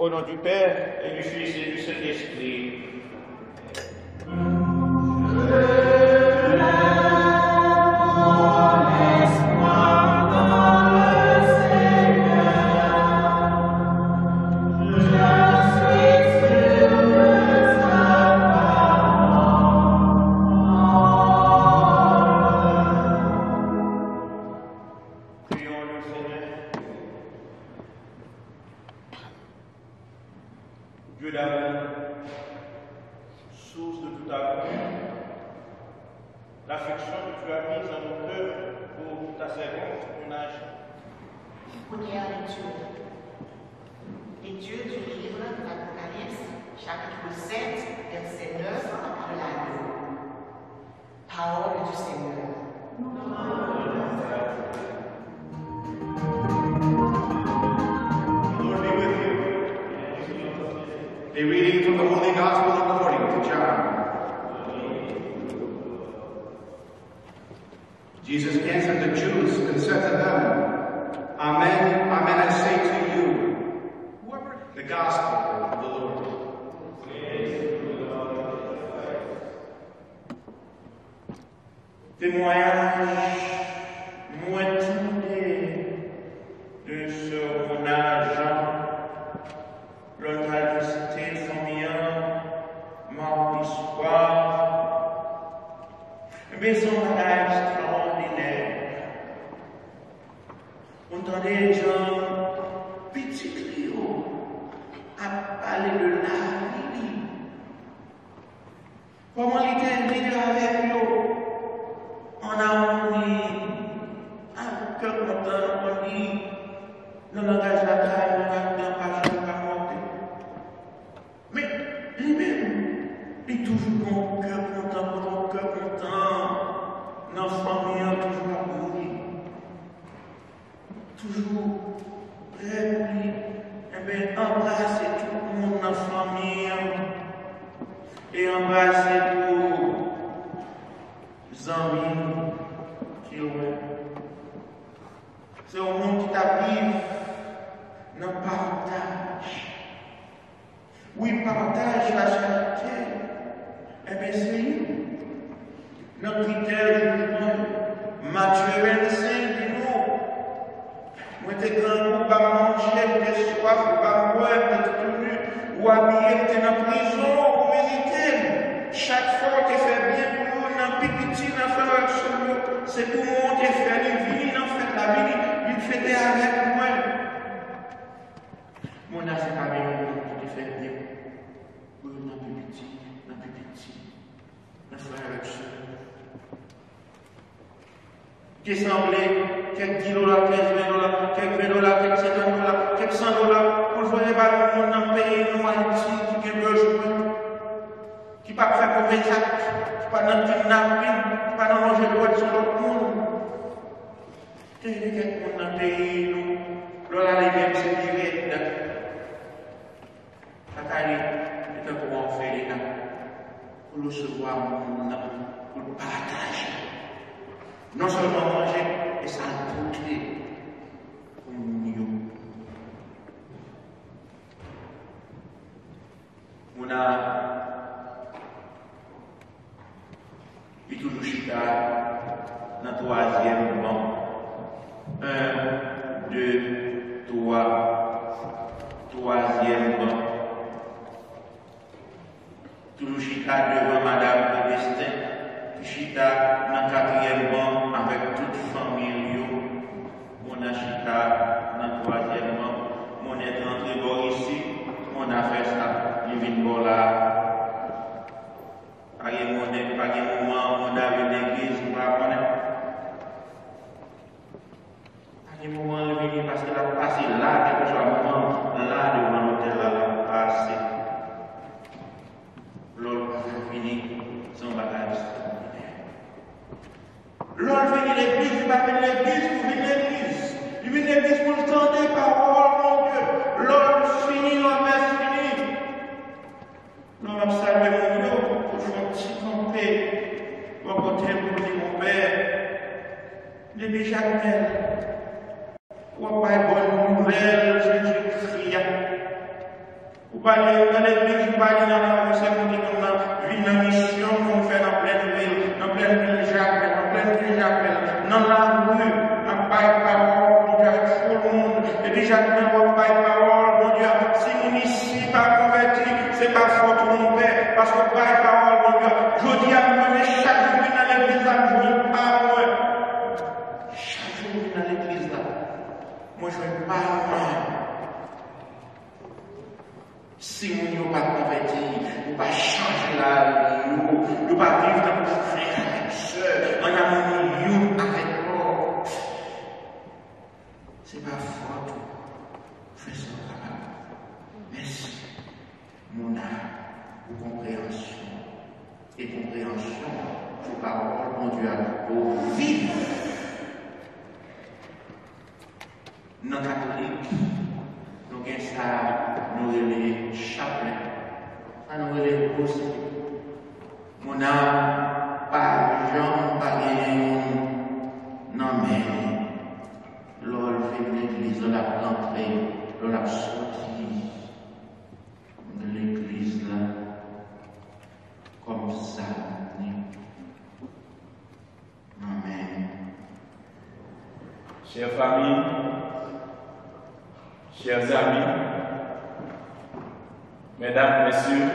Au nom du Père et du Fils et du Saint-Esprit. Que tu as mise dans mon cœur pour ta servante, mon âge. Du livre d'Apocalypse, chapitre 7, verset 9 à la 2. Parole du Seigneur. A reading from the Holy Gospel Jesus answered the Jews and said to them, Amen, amen, I say to you, the gospel of the Lord. Témoignage embrasser tout le monde dans la famille, et embrasser tout amis qui ont. C'est au monde qui t'habille dans le partage. Oui, partage la charité. Eh bien, c'est lui. Notre critère jugement, Matthieu 25 dit nous. Moi, t'es grand, ou pas manger, t'es soif, ou pas boire, t'es tenu, ou habillé, t'es dans la prison, ou militaire. Chaque fois, t'es fait bien pour nous, dans petit, dans frère absolu. C'est pour moi, t'es fait les vies, dans fait la vie, il fait des avec moi. Mon âge, c'est pas bien, t'es fait bien. Pour nous, dans petit, dans petit, dans frère absolu. Qui semblait quelques 10 dollars, 15 20 dollars, 20 dollars, quelques 50 dollars, quelques 100 dollars, pour jouer pas le monde dans le pays, nous, Haïti, qui a besoin, qui pas faire qui pas dans le kidnapping, qui pas dans manger droit sur l'autre monde. Il y a quelques monde dans le pays, nous, là, les mêmes, c'est direct. Fatali, c'est un peu en fait, les gars, pour recevoir le monde, pour partager non seulement manger, devant Madame de Destin. Chita dans le quatrième banc avec toute famille. Mon a chita dans le troisième banc. Mon est rentré bon ici. Mon a fait ça. Il vient bon là. Pas de moment, mon a vu l'église, pas connaître. Pas de moment, il vient parce qu'il a passé là, quelque chose à moment, là devant l'hôtel, là, il a passé. L'autre a fini son bagage. L'autre vient de l'église, il va venir l'église pour venir l'église. Il vient l'église pour entendre des paroles, mon Dieu. L'autre finit, l'autre messe fini. L'homme a salué mon Dieu pour faire un petit campé. Pour côté pour dire mon père. Depuis Jacques pas bonne nouvelle, Jésus-Christ. dans dans la rue, c'est côté comme là, une mission qu'on fait dans pleine ville, dans pleine ville j'appelle, dans pleine ville j'appelle, dans la rue, à paille parole, mon Dieu, avec tout le monde, et puis j'appelle à paille parole, mon Dieu, si mon ici pas converti, c'est pas faute mon père, parce que paille parole, mon Dieu, je dis à mais chaque jour dans l'église là, je ne parle chaque jour dans l'église là, moi je ne parle pas. Si vous n'avez pas converti, vous ne pas changer la vie, vous ne pas vivre dans vos frères avec soeurs, en harmonie avec l'autre. Ce n'est pas faute. Faisons capable. Merci. Mon âme, vos compréhension. Et compréhension, vos paroles, mon Dieu, pour catholique, nous avons ça, nous les chapelet, ça nous les aussi. Mon âme, pas Jean, pas non mais, l'on fait l'église, on l'a planté, on l'a sorti de l'église là, comme ça. Amen. Chère famille, chers amis, mesdames, messieurs,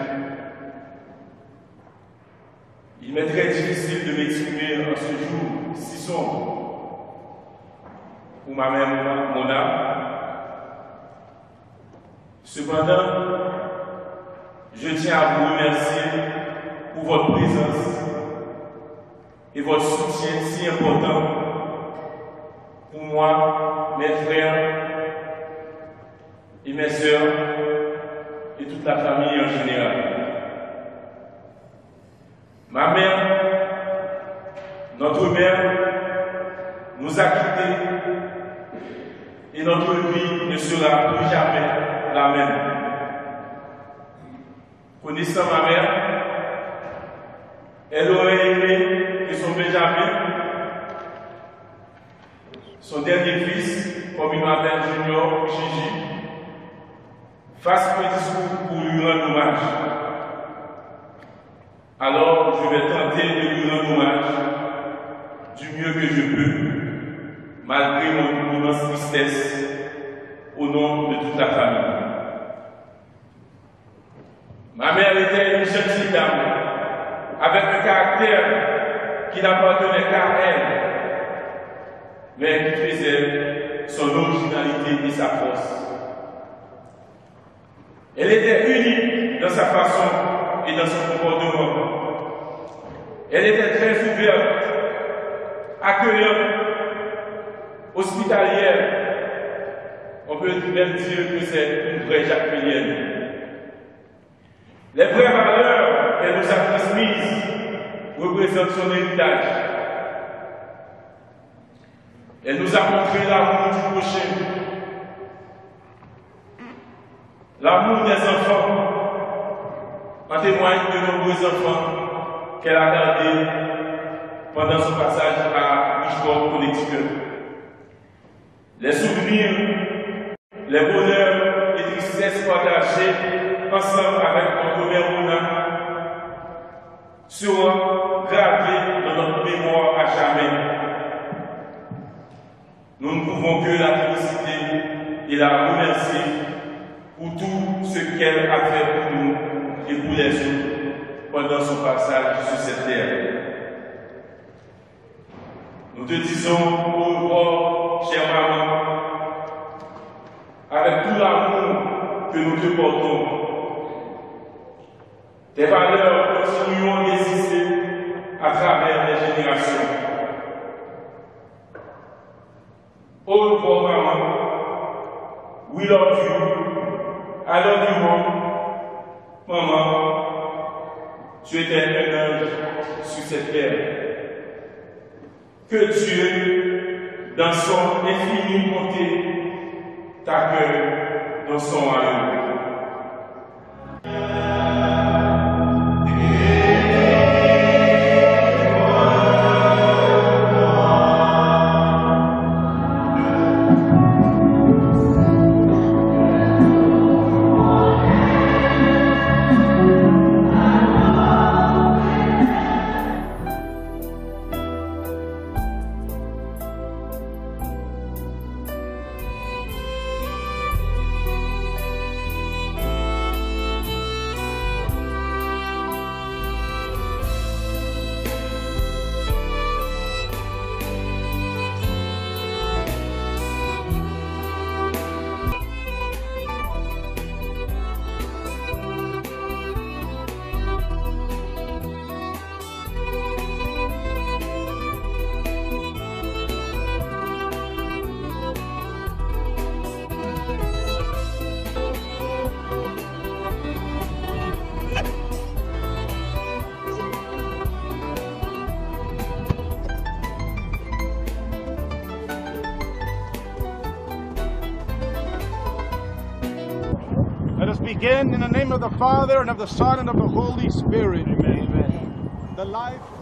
il m'est très difficile de m'exprimer en ce jour si sombre pour ma mère Mona. Cependant, je tiens à vous remercier pour votre présence et votre soutien si important pour moi, mes frères et mes sœurs et toute la famille en général. Ma mère, notre mère, nous a quittés et notre vie ne sera plus jamais la même. Connaissant ma mère, elle aurait aimé que son Benjamin, son dernier fils, comme il m'appelle Junior Gigi, fasse un discours pour lui rendre hommage. Alors, je vais tenter de lui rendre hommage du mieux que je peux, malgré mon immense tristesse, au nom de toute la famille. Ma mère était une jeune dame, avec un caractère qui n'appartenait qu'à elle, mais qui faisait son originalité et sa force. Elle était unique dans sa façon et dans son comportement. Elle était très ouverte, accueillante, hospitalière. On peut même dire que c'est une vraie jacquelienne. Les vraies valeurs qu'elle nous a transmises représentent son héritage. Elle nous a montré l'amour du prochain, l'amour des enfants, en témoigne de nombreux enfants qu'elle a gardés pendant son passage à Richmond, Connecticut. Les souvenirs, les bonheurs et tristesses partagées ensemble avec notre mère Mona seront gravés dans notre mémoire à jamais. Nous ne pouvons que la féliciter et la remercier pour tout ce qu'elle a fait pour nous et pour les autres pendant son passage sur cette terre. Nous te disons au revoir, chère maman, avec tout l'amour que nous te portons. Tes valeurs continueront d'exister à travers les générations. Au revoir, maman. We love you. I love you, mom. Maman, tu étais un ange sur cette terre. Que Dieu, dans son infinie bonté, t'accueille dans son royaume. Begin in the name of the Father and of the Son and of the Holy Spirit. Amen. The life.